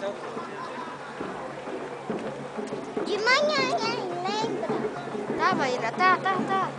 De manhã, hein? lembra? Tava Maíra, né? tá, tá, tá.